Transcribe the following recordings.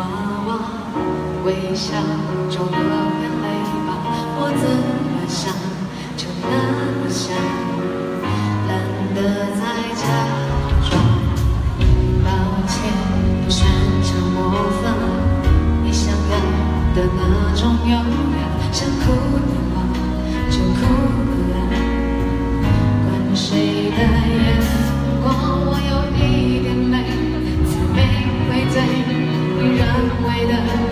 娃娃微笑中的眼泪吧我怎么想就那么想。懒得再假装抱歉不擅长模仿你想要的那种勇敢想哭的话就哭了吧管谁的眼光我有一 Leider.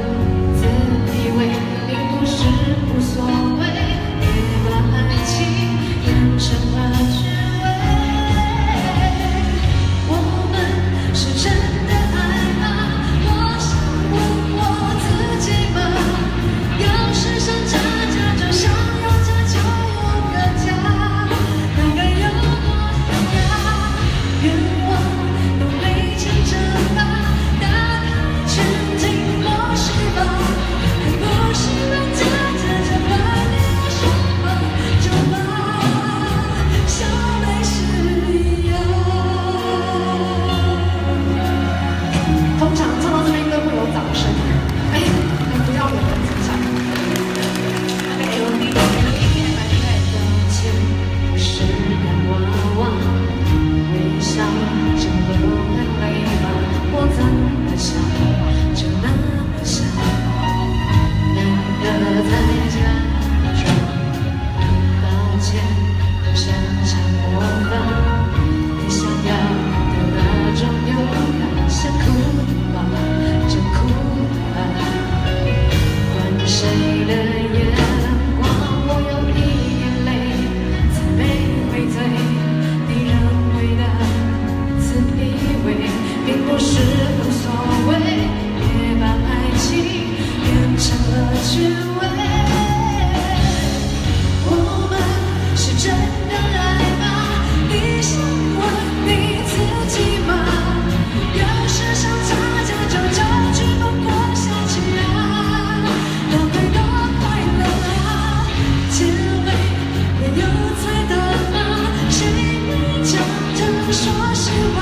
说实话，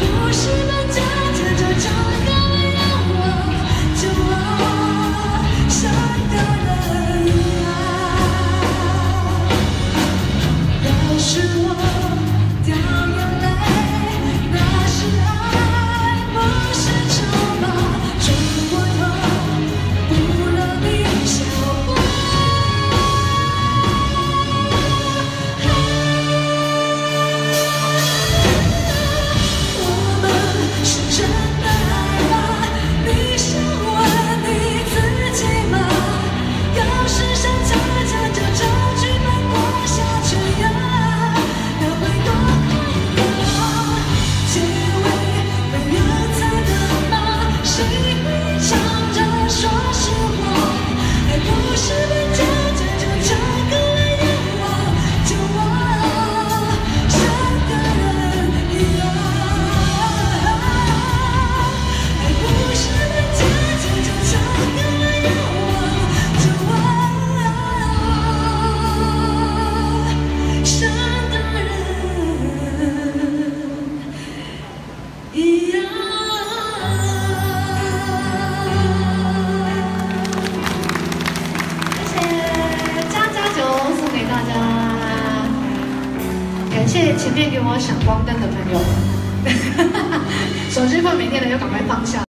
不是。谢谢前面给我闪光灯的朋友，哈哈哈，手机快没电了，要赶快放下。